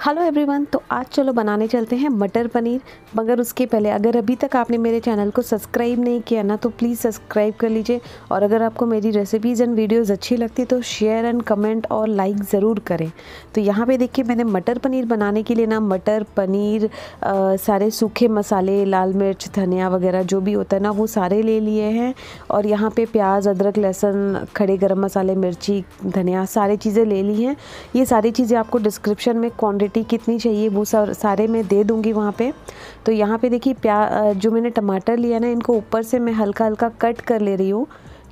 Hello everyone तो आज चलो बनाने चलते हैं मटर पनीर। मगर उसके पहले अगर अभी तक आपने मेरे चैनल को सब्सक्राइब नहीं किया ना तो प्लीज़ सब्सक्राइब कर लीजिए। और अगर आपको मेरी रेसिपीज़ एंड वीडियोस अच्छी लगती तो शेयर एंड कमेंट और लाइक ज़रूर करें। तो यहाँ पे देखिए मैंने मटर पनीर बनाने के लिए ना मटर पनीर आ, सारे सूखे मसाले लाल मिर्च धनिया वगैरह जो भी होता है ना वो सारे ले लिए हैं। और यहाँ पर प्याज अदरक लहसुन खड़े गर्म मसाले मिर्ची धनिया सारी चीज़ें ले ली हैं। ये सारी चीज़ें आपको डिस्क्रिप्शन में क्वांटिटी कितनी चाहिए, वो सारे मैं दे दूँगी वहाँ पे। तो यहाँ पे देखिए प्या जो मैंने टमाटर लिया ना, इनको ऊपर से मैं हल्का हल्का कट कर ले रही हूँ,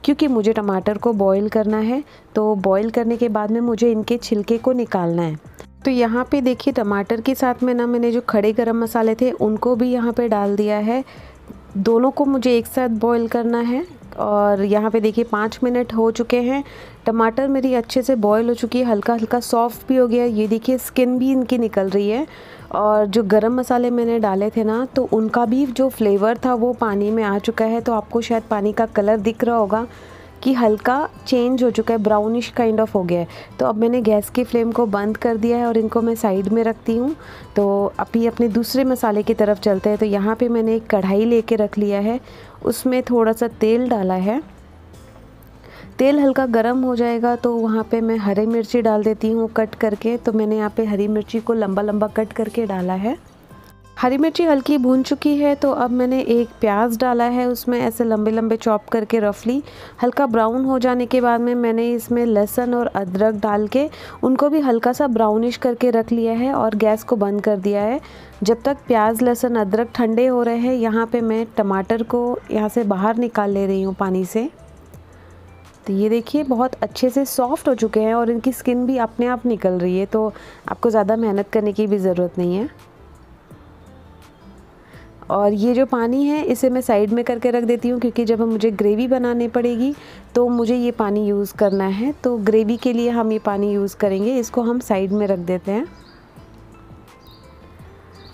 क्योंकि मुझे टमाटर को बॉईल करना है। तो बॉईल करने के बाद में मुझे इनके छिलके को निकालना है। तो यहाँ पे देखिए टमाटर के साथ में ना मैंने जो खड़े गरम मसाले थे, उनको भी यहाँ पे डाल दिया है। दोनों को मुझे एक साथ बॉईल करना है। और यहाँ पे देखिए, पाँच मिनट हो चुके हैं। टमाटर मेरी अच्छे से बॉईल हो चुकी है हल्का हल्का सॉफ्ट भी हो गया ये देखिए स्किन भी इनकी निकल रही है। और जो गरम मसाले मैंने डाले थे ना तो उनका भी जो फ्लेवर था, वो पानी में आ चुका है। तो आपको शायद पानी का कलर दिख रहा होगा। कि हल्का चेंज हो चुका है ब्राउनिश काइंड ऑफ़ हो गया है। तो अब मैंने गैस की फ्लेम को बंद कर दिया है और इनको मैं साइड में रखती हूँ। तो अभी अपने दूसरे मसाले की तरफ़ चलते हैं। तो यहाँ पे मैंने एक कढ़ाई लेके रख लिया है। उसमें थोड़ा सा तेल डाला है। तेल हल्का गर्म हो जाएगा तो वहाँ पे मैं हरी मिर्ची डाल देती हूँ कट करके। तो मैंने यहाँ पे हरी मिर्ची को लंबा लंबा कट करके डाला है। हरी मिर्ची हल्की भून चुकी है तो अब मैंने एक प्याज डाला है, उसमें ऐसे लंबे लंबे चॉप करके रफली, हल्का ब्राउन हो जाने के बाद में मैंने इसमें लहसुन और अदरक डाल के उनको भी हल्का सा ब्राउनिश करके रख लिया है और गैस को बंद कर दिया है। जब तक प्याज, लहसुन, अदरक ठंडे हो रहे हैं, यहाँ पे मैं टमाटर को यहाँ से बाहर निकाल ले रही हूँ पानी से। तो ये देखिए, बहुत अच्छे से सॉफ्ट हो चुके हैं और इनकी स्किन भी अपने आप निकल रही है तो आपको ज़्यादा मेहनत करने की भी ज़रूरत नहीं है। और ये जो पानी है, इसे मैं साइड में करके रख देती हूँ, क्योंकि जब हम मुझे ग्रेवी बनानी पड़ेगी तो मुझे ये पानी यूज़ करना है। तो ग्रेवी के लिए हम ये पानी यूज़ करेंगे। इसको हम साइड में रख देते हैं।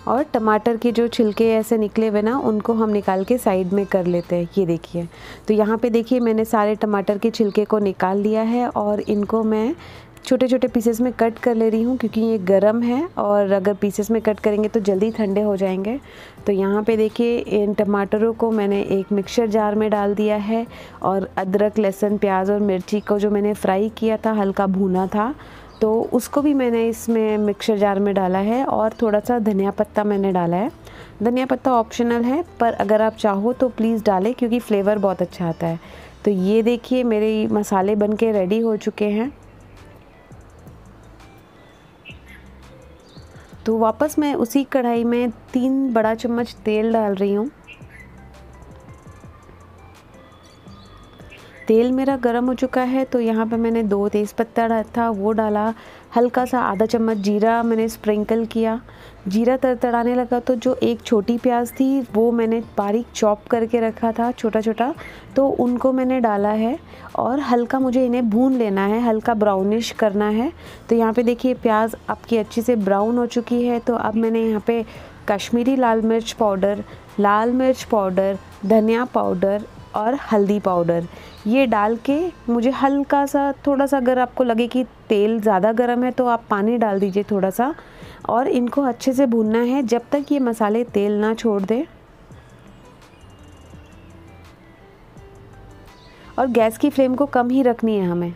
और टमाटर के जो छिलके ऐसे निकले हुए ना, उनको हम निकाल के साइड में कर लेते हैं। ये देखिए तो यहाँ पे देखिए, मैंने सारे टमाटर के छिलके को निकाल लिया है और इनको मैं छोटे छोटे पीसेस में कट कर ले रही हूँ क्योंकि ये गर्म है और अगर पीसेस में कट करेंगे तो जल्दी ठंडे हो जाएँगे। तो यहाँ पे देखिए, इन टमाटरों को मैंने एक मिक्सर जार में डाल दिया है और अदरक, लहसुन, प्याज और मिर्ची को जो मैंने फ्राई किया था, हल्का भुना था तो उसको भी मैंने इसमें मिक्सर जार में डाला है और थोड़ा सा धनिया पत्ता मैंने डाला है। धनिया पत्ता ऑप्शनल है, पर अगर आप चाहो तो प्लीज़ डालें क्योंकि फ्लेवर बहुत अच्छा आता है। तो ये देखिए, मेरे मसाले बन के रेडी हो चुके हैं। तो वापस मैं उसी कढ़ाई में तीन बड़ा चम्मच तेल डाल रही हूँ। तेल मेरा गर्म हो चुका है तो यहाँ पे मैंने दो तेज़पत्ता था, वो डाला। हल्का सा आधा चम्मच जीरा मैंने स्प्रिंकल किया। जीरा तड़तड़ाने लगा तो जो एक छोटी प्याज थी, वो मैंने बारीक चॉप करके रखा था छोटा छोटा तो उनको मैंने डाला है। और हल्का मुझे इन्हें भून लेना है, हल्का ब्राउनिश करना है। तो यहाँ पे देखिए, प्याज आपकी अच्छी से ब्राउन हो चुकी है तो अब मैंने यहाँ पे कश्मीरी लाल मिर्च पाउडर, लाल मिर्च पाउडर, धनिया पाउडर और हल्दी पाउडर। ये डाल के मुझे हल्का सा, थोड़ा सा अगर आपको लगे कि तेल ज़्यादा गर्म है तो आप पानी डाल दीजिए थोड़ा सा। और इनको अच्छे से भूनना है, जब तक ये मसाले तेल ना छोड़ दें। और गैस की फ्लेम को कम ही रखनी है हमें।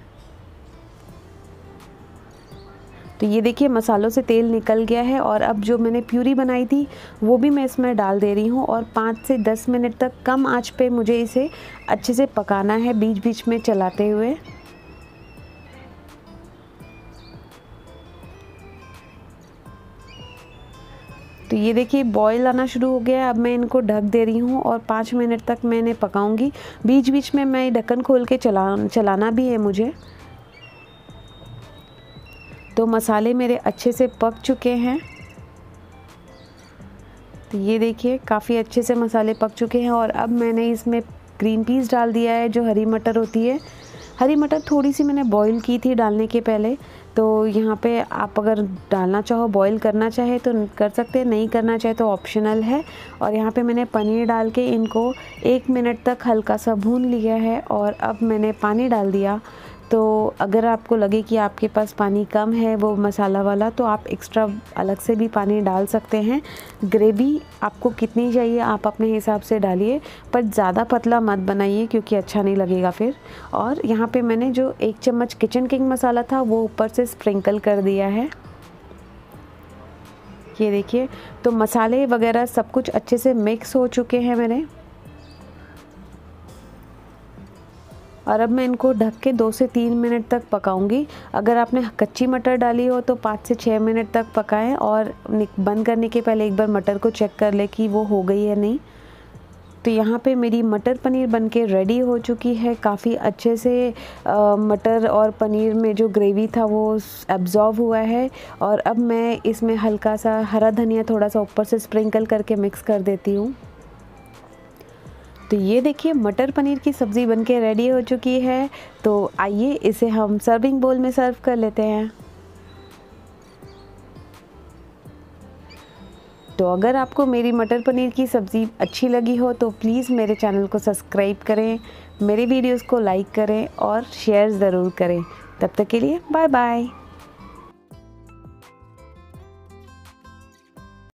तो ये देखिए, मसालों से तेल निकल गया है और अब जो मैंने प्यूरी बनाई थी, वो भी मैं इसमें डाल दे रही हूँ और पाँच से दस मिनट तक कम आँच पर मुझे इसे अच्छे से पकाना है बीच बीच में चलाते हुए। तो ये देखिए बॉईल आना शुरू हो गया है। अब मैं इनको ढक दे रही हूँ और पाँच मिनट तक मैं इन्हें पकाऊँगी। बीच बीच में मैं ढक्कन खोल के चला, चलाना भी है मुझे। तो मसाले मेरे अच्छे से पक चुके हैं। तो ये देखिए, काफ़ी अच्छे से मसाले पक चुके हैं और अब मैंने इसमें ग्रीन पीस डाल दिया है, जो हरी मटर होती है। हरी मटर थोड़ी सी मैंने बॉईल की थी डालने के पहले। तो यहाँ पे आप अगर डालना चाहो बॉईल करना चाहे तो कर सकते हैं, नहीं करना चाहे तो ऑप्शनल है। और यहाँ पे मैंने पनीर डाल के इनको एक मिनट तक हल्का सा भून लिया है और अब मैंने पानी डाल दिया। तो अगर आपको लगे कि आपके पास पानी कम है वो मसाला वाला तो आप एक्स्ट्रा अलग से भी पानी डाल सकते हैं। ग्रेवी आपको कितनी चाहिए आप अपने हिसाब से डालिए, पर ज़्यादा पतला मत बनाइए क्योंकि अच्छा नहीं लगेगा फिर। और यहाँ पे मैंने जो एक चम्मच किचन किंग मसाला था, वो ऊपर से स्प्रिंकल कर दिया है। ये देखिए तो मसाले वगैरह सब कुछ अच्छे से मिक्स हो चुके हैं मेरे और अब मैं इनको ढक के दो से तीन मिनट तक पकाऊँगी। अगर आपने कच्ची मटर डाली हो तो पाँच से छः मिनट तक पकाएँ और बंद करने के पहले एक बार मटर को चेक कर ले कि वो हो गई है नहीं। तो यहाँ पे मेरी मटर पनीर बनके रेडी हो चुकी है। काफ़ी अच्छे से आ, मटर और पनीर में जो ग्रेवी था वो एब्जॉर्व हुआ है और अब मैं इसमें हल्का सा हरा धनिया थोड़ा सा ऊपर से स्प्रिंकल करके मिक्स कर देती हूँ। तो ये देखिए, मटर पनीर की सब्ज़ी बनके रेडी हो चुकी है। तो आइए, इसे हम सर्विंग बोल में सर्व कर लेते हैं। तो अगर आपको मेरी मटर पनीर की सब्ज़ी अच्छी लगी हो तो प्लीज़ मेरे चैनल को सब्सक्राइब करें, मेरे वीडियोस को लाइक करें और शेयर ज़रूर करें। तब तक के लिए बाय बाय